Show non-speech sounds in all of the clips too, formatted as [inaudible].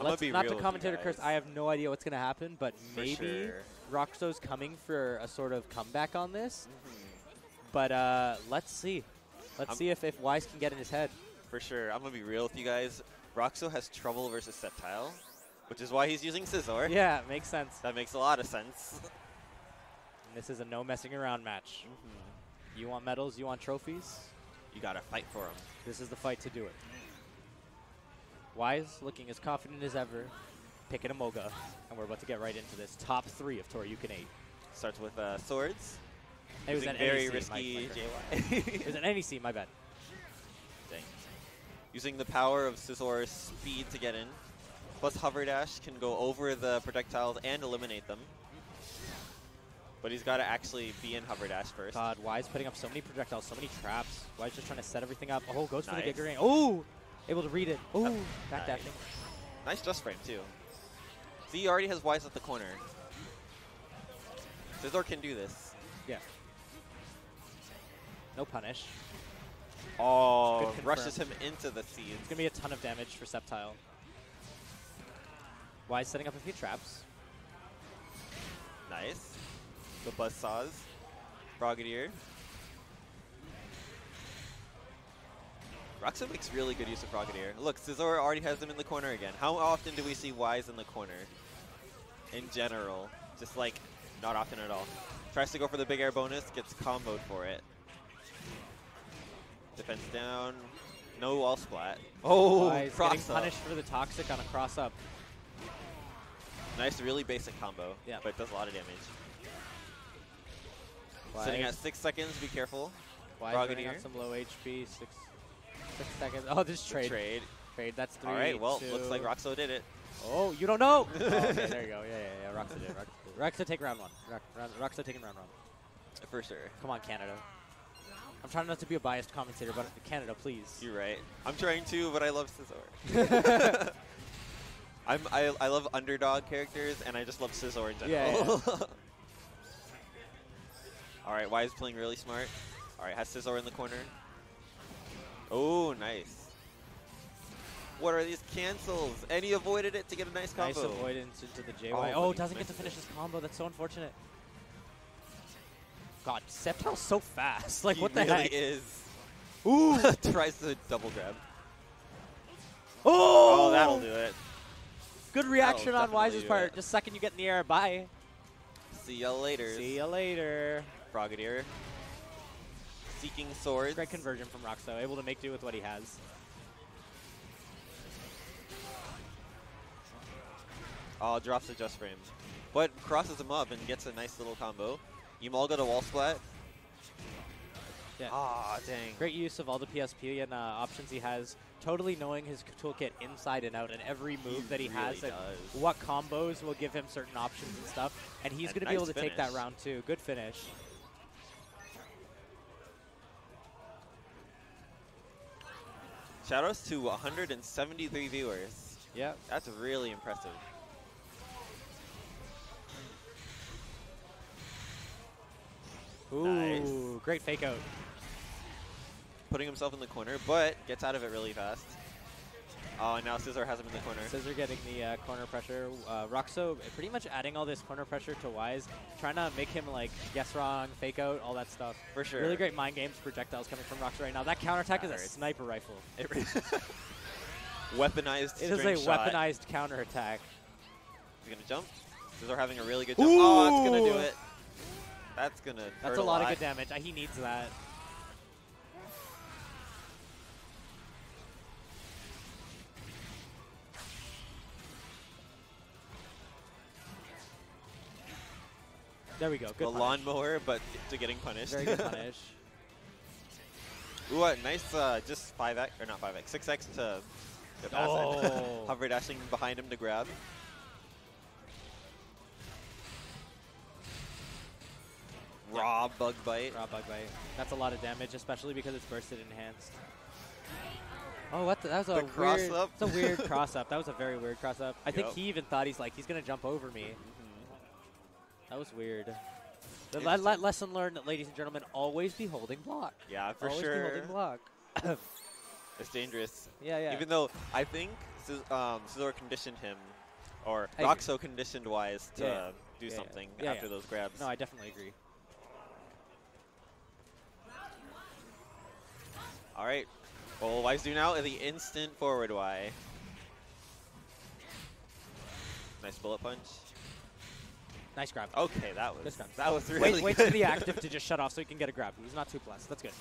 let's be not to commentator curse. I have no idea what's gonna happen, but For maybe sure. Rokso's coming for a sort of comeback on this. Mm-hmm. But uh, let's see. Let's I'm- see if, if Wise can get in his head. For sure. I'm gonna be real with you guys. Rokso has trouble versus Sceptile, which is why he's using Scizor. Yeah, makes sense. That makes a lot of sense. And this is a no messing around match. Mm-hmm. You want medals, you want trophies. You gotta fight for them. This is the fight to do it. Wise looking as confident as ever, picking Emolga, and we're about to get right into this top three of Toryuken 8. Starts with uh, swords. It was an very NEC, risky JY. It was an NEC, my bad. Dang. Using the power of Scizor's speed to get in. Plus Hover Dash can go over the projectiles and eliminate them. But he's got to actually be in Hover Dash first. God, Wise putting up so many projectiles, so many traps. Wise just trying to set everything up. Oh, goes for the Giga Ring. Oh, able to read it. Oh, Nice. backdashing. Nice just frame too. See, he already has Wise at the corner. Scizor can do this. Yeah. No punish. Oh, rushes him into the seeds. It's going to be a ton of damage for Sceptile. Wise setting up a few traps. Nice. The Buzzsaws. Frogadier. Rokso makes really good use of Frogadier. Look, Scizor already has him in the corner again. How often do we see Wise in the corner? In general. Just like, not often at all. Tries to go for the big air bonus, gets comboed for it. Defense down. No wall splat. Oh, Wise cross getting up. punished for the Toxic on a cross up. Nice, really basic combo, Yeah. but it does a lot of damage. Wise, Sitting at six seconds, be careful. Wise Frogadier. some low HP. Six, six seconds. Oh, this trade. Trade. Trade. That's three. All right, well, two. looks like Rokso did it. Oh, you don't know. oh, okay, there you go. Yeah, yeah, yeah. Rokso did. Roxa, did. Roxa take round one. Rokso taking round one. For sure. Come on, Canada. I'm trying not to be a biased commentator, but Canada, please. You're right. I'm trying to, but I love Scizor. [laughs] I'm, I, I love underdog characters, and I just love Scizor in Yeah, general. [laughs] All right, Wise playing really smart. All right, has Scizor in the corner. Oh, nice. What are these cancels? And he avoided it to get a nice combo. nice avoidance into the JY. Oh, Oh, doesn't get to finish his combo. That's so unfortunate. God, Sceptile's so fast. [laughs] Like, he what the really heck? is. Ooh. [laughs] Tries to double grab. Oh, Oh, that'll do it. Good reaction on Wise's part. it. Just second you get in the air. Bye. See ya later. See ya later. Frogadier. Seeking swords. Great conversion from Rokso. Able to make do with what he has. Oh, drops the just frame. But crosses him up and gets a nice little combo. Emolga to wall splat. Yeah. Ah, dang. Great use of all the PSP and uh, options he has. Totally knowing his toolkit inside and out and every move that he has really and what combos will give him certain options and stuff. And he's going to be able to take that round too. Good finish. Shoutouts to 173 viewers. Yeah. That's really impressive. Ooh, Nice. great fake out. Putting himself in the corner, but gets out of it really fast. Oh, and now Scizor has him in the corner. Scizor getting the uh, corner pressure. Uh, Rokso pretty much adding all this corner pressure to Wise, trying to make him like guess wrong, fake out, all that stuff. For sure. Really great mind games projectiles coming from Rokso right now. That counterattack is a sniper rifle. It [laughs] Weaponized It is a shot. weaponized counterattack. He's gonna jump. Scizor having a really good jump. Oh, it's gonna do it. That's gonna That's hurt a lot of good damage. Uh, He needs that. There we go. Good the punish. lawnmower, but to getting punished. Very good [laughs] punish. Ooh, nice, uh, just 5x, or not 5x, 6x to, to pass. Oh. [laughs] Hover dashing behind him to grab. Raw bug bite. Raw bug bite. That's a lot of damage, especially because it's bursted enhanced. Oh, what? The, that was a The cross weird. up. It's a weird [laughs] cross up. That was a very weird cross up. I think he even thought he's like he's gonna jump over me. That was weird. The le- le- lesson learned, ladies and gentlemen, always be holding block. Yeah, for always sure. be holding block. [laughs] It's dangerous. yeah, yeah. Even though I think um, Scizor conditioned him, or I agree. Rokso conditioned Wise to Yeah, yeah. do Yeah, something after those grabs. No, I definitely agree. All right. Well, Wise do now is the instant forward Y. Nice bullet punch. Nice grab. Okay, that was Good that was really wait, wait for the active [laughs] to just shut off so he can get a grab. He's not too plus. That's good.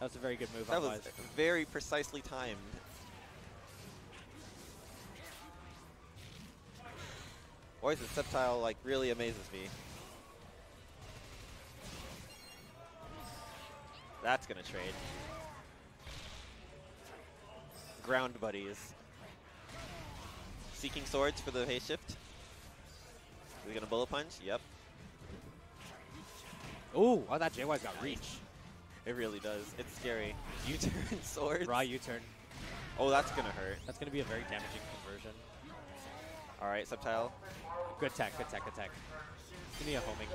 That was a very good move that was very precisely timed. Wise the Sceptile like really amazes me. That's gonna trade. Ground buddies. Seeking swords for the hay shift. Is he gonna bullet punch? Yep. Ooh, oh, that JY's got reach. It really does. It's scary. [laughs] U-turn [laughs] swords. Raw U-turn. Oh, that's gonna hurt. That's going to be a very damaging conversion. All right, Sceptile. Good tech, good tech, good tech. Give me a homing.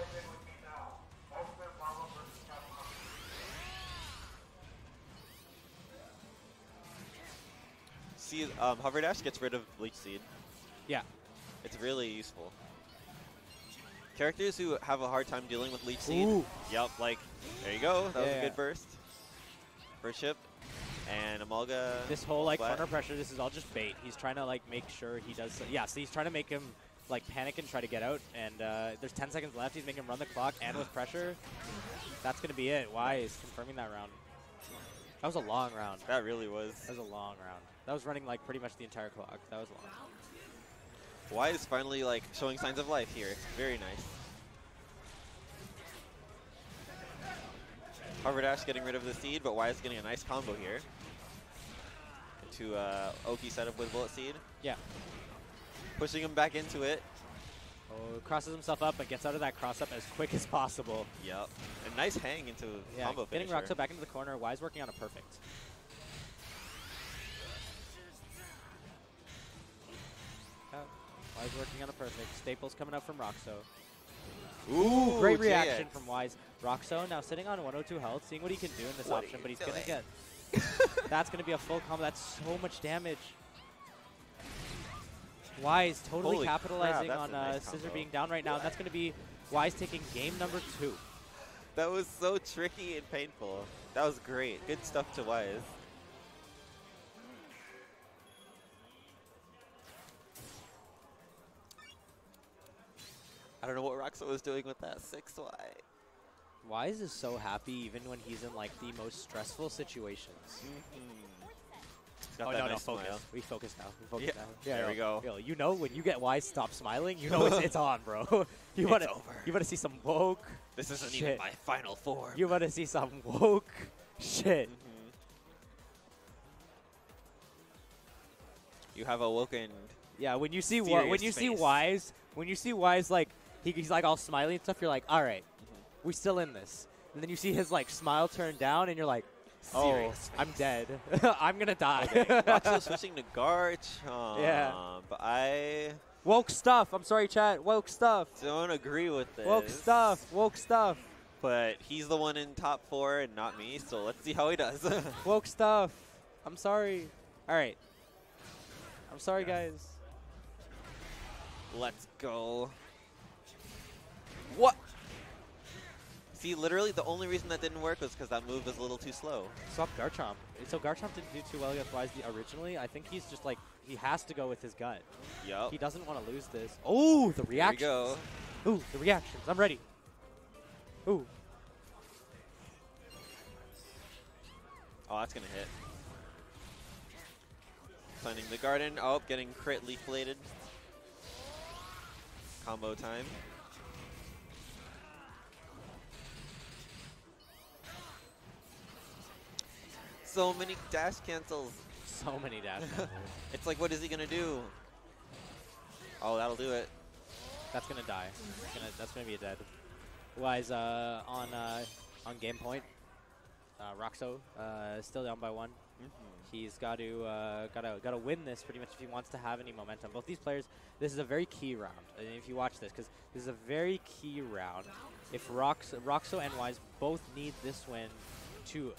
See, um, Hover Dash gets rid of Leech Seed. Yeah. It's really useful. Characters who have a hard time dealing with Leech Seed. Ooh. Yep, like, there you go. That was a good burst. First chip. And Emolga. This whole like flat. corner pressure, this is all just bait. He's trying to like make sure he does. Yeah, so he's trying to make him like panic and try to get out. And uh, there's 10 seconds left. He's making him run the clock, and with pressure, that's gonna be it. Why Wise confirming that round. That was a long round. That really was. That was a long round. That was running like pretty much the entire clock. That was long. Why is finally like showing signs of life here? Very nice. Hover Dash getting rid of the seed, but Wise is getting a nice combo here. Into uh, Oki setup with Bullet Seed. Yeah. Pushing him back into it. Oh, crosses himself up, but gets out of that cross up as quick as possible. Yep. A nice hang into Yeah, combo getting finisher. Rokso back into the corner. Wise working on a perfect. Wise working on a perfect. Staples coming up from Rokso. Ooh, Great reaction from Wise. Rokso now sitting on 102 health, seeing what he can do in this What option, but he's going to get... [laughs] that's going to be a full combo. That's so much damage. Wise totally Holy capitalizing that's on uh, nice Scizor being down right now, and that's going to be Wise taking game number two. That was so tricky and painful. That was great. Good stuff to Wise. I don't know what Rokso was doing with that 6Y. Wise is so happy even when he's in like the most stressful situations. He's got oh that no, no, nice focus. smile. We focus now. We focus Yeah, now. there we go. Yo, you know when you get Wise stop smiling, you know it's, [laughs] it's on, bro. [laughs] you It's want to over. you want to see some woke. This isn't Shit. even my final form. You want to see some woke shit. Mhm. You have awoken. Yeah, when you see wa- when Serious you see face. Wise, when you see Wise like he, he's like all smiley and stuff, you're like, all right, Mm-hmm. we still in this. And then you see his like smile turn down, and you're like, oh, Serious I'm dead. [laughs] I'm gonna die. Okay, Rokso [laughs] switching to Garchomp. Yeah. But I woke stuff. I'm sorry, chat. Woke stuff. don't agree with this. Woke stuff. Woke stuff. But he's the one in top four and not me, so let's see how he does. [laughs] Woke stuff. I'm sorry. All right. I'm sorry, guys. let's go. What? See, literally the only reason that didn't work was because that move was a little too slow. Swap Garchomp. So Garchomp didn't do too well against Wise originally. I think he's just like he has to go with his gut. Yup. He doesn't want to lose this. Oh, the There we reactions. go. Ooh, the reactions. I'm ready. Ooh. Oh, that's gonna hit. Planting the garden. Oh, getting crit leaflated. Combo time. So many dash cancels. So many dash. [laughs] combos. It's like, what is he gonna do? Oh, that'll do it. that's gonna die. That's gonna, that's gonna be a dead. Wise uh, on uh, on game point. Uh, Rokso uh, still down by one. He's got to uh, got to got to win this pretty much if he wants to have any momentum. Both these players, this is a very key round. And if you watch this, because this is a very key round. If Rox, Rokso and Wise both need this win to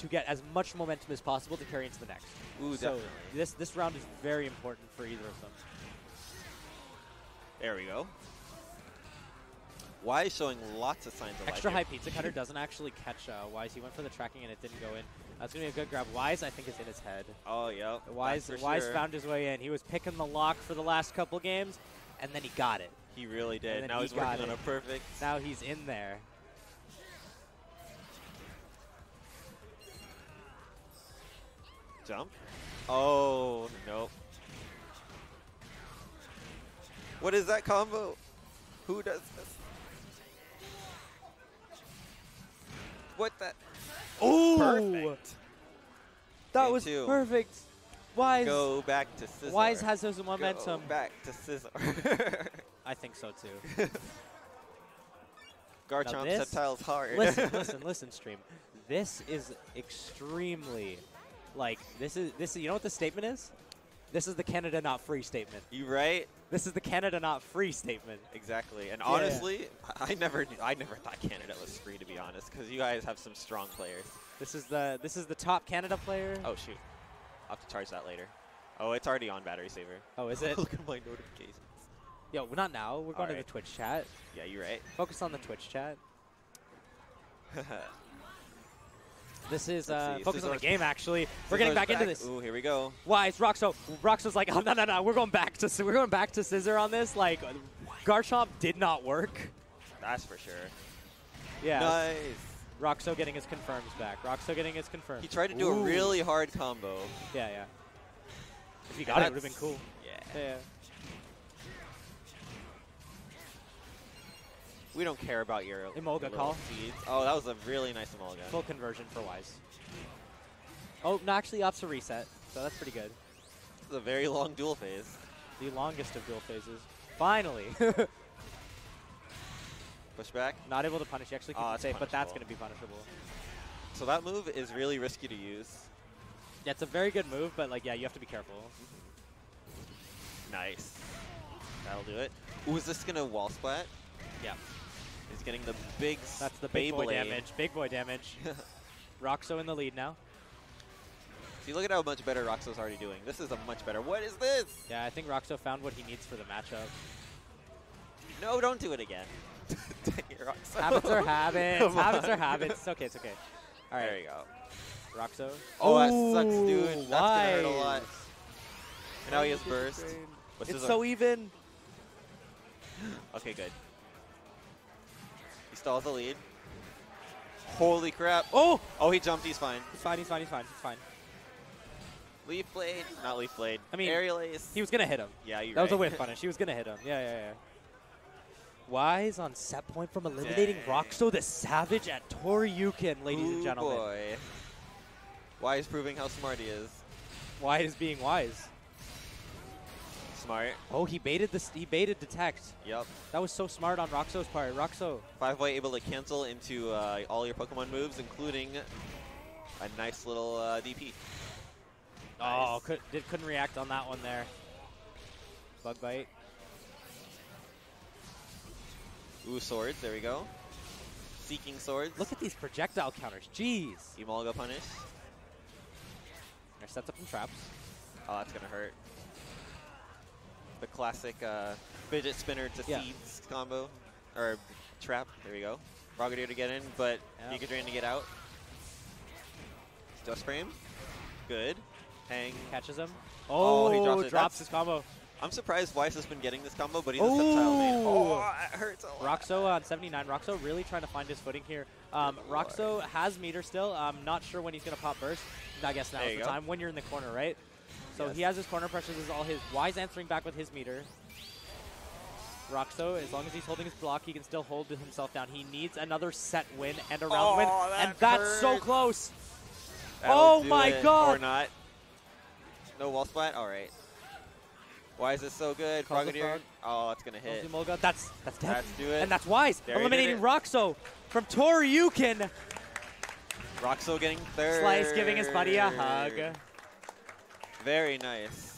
to get as much momentum as possible to carry into the next. Ooh, so definitely. this this round is very important for either of them. There we go. Wise showing lots of signs of life. Extra high pizza cutter doesn't actually catch uh, Wise. He went for the tracking and it didn't go in. That's gonna be a good grab. Wise, I think, is in his head. Oh, yep. Wise, Wise sure. found his way in. He was picking the lock for the last couple games, and then he got it. He really did. Now he he's working got on a it. perfect. Now he's in there. Jump. Oh, nope. What is that combo? Who does this? What the? Ooh, Perfect. that was perfect. Wise, Go back to Scizor. Wise has those momentum. Go back to Scizor. [laughs] I think so too. [laughs] Garchomp Sceptile's hard. listen, [laughs] listen, listen, stream. This is extremely, like this is this. is You know what the statement is? This is the Canada not free statement. You right? This is the Canada not free statement. Exactly. And Yeah, honestly, I never, I never thought Canada was free to be honest, because you guys have some strong players. This is the this is the top Canada player. Oh shoot, I'll have to charge that later. Oh, it's already on battery saver. Oh, is it? [laughs] Look at my notifications. Yo, not now. We're going to the Twitch chat. Yeah, you're right. Focus on the Twitch chat. [laughs] This is uh, focus on the game. Actually, we're getting Scizor's back, into this. Ooh, here we go. Why It's Rokso? Rokso's like, oh [laughs] no no no, we're going back to we're going back to Scizor on this. Like, Garchomp did not work. That's for sure. Yeah. Nice. Rokso getting his confirms back. Rokso getting his confirms. He tried to do Ooh. a really hard combo. Yeah, yeah. If he got it, it would have been cool. Yeah. Yeah, We don't care about your Emolga call. seeds. Oh, that was a really nice Emolga. Full conversion for Wise. Oh, no, actually, opts to reset, so that's pretty good. This is a very long dual phase. The longest of dual phases. Finally. [laughs] Push back. Not able to punish. He actually Oh, keeps it but that's going to be punishable. So that move is really risky to use. Yeah, it's a very good move, but like, yeah, you have to be careful. Nice. That'll do it. Ooh, is this gonna wall splat? Yeah, He's getting the big that's the big boy damage. Big boy damage. [laughs] Rokso in the lead now. See, look at how much better Rokso's already doing. This is a much better. What is this? Yeah, I think Rokso found what he needs for the matchup. No, don't do it again. [laughs] Dang it, Rokso. habits are habits. Come habits on. are habits. It's okay. It's okay. All right, There you go. Rokso. Oh, that sucks, dude. Ooh, That's gonna hurt a lot. And now he has burst. It's so even. [gasps] Okay, good. He stalls the lead. Holy crap. Oh, Oh, he jumped. He's fine. he's fine. He's fine. He's fine. He's fine. Leaf blade. Not leaf blade. I mean, aerial ace. He was gonna hit him. yeah, you're That was a right. whiff punish. He was gonna hit him. Yeah, yeah, yeah. Wise on set point from eliminating Dang. Rokso the Savage at Toryuken, ladies Ooh, and gentlemen. boy. Wise proving how smart he is. Wise is being wise. Smart. Oh, he baited this. He baited detect. Yep. That was so smart on Rokso's part. Rokso. Five way able to cancel into uh, all your Pokemon moves, including a nice little uh, DP. Oh, Nice. could, did, couldn't react on that one there. Bug bite. Ooh, swords. There we go. Seeking swords. Look at these projectile counters. Jeez. Emolga punish. Sets up some traps. Oh, that's gonna hurt. The classic uh, fidget spinner to Yeah. seeds combo, or trap. There we go. Frogadier to get in, but. Pika Drain to get out. Dust frame. Good. Hang. Catches him. Oh, Oh, he drops it. drops That's- his combo. I'm surprised Wise has been getting this combo, but he's a Sceptile main. Oh, it hurts a lot. Rokso on 79. Rokso really trying to find his footing here. Um, Rokso has meter still. I'm not sure when he's going to pop burst. I guess There now's the go. time when you're in the corner, right? So Yes. he has his corner pressure. This is all his. Wise answering back with his meter. Rokso, as long as he's holding his block, he can still hold himself down. He needs another set win and a round Oh, win, that and that's so close. That'll Oh do my it. God. Or not. No wall splat? Alright. Why is this so good? Frogadier? Oh, that's gonna hit. Ozumolga, That's that's dead. That's do it. And that's Wise There eliminating. Rokso from Toryuken. Rokso getting third. Slice giving his buddy a hug. Very nice.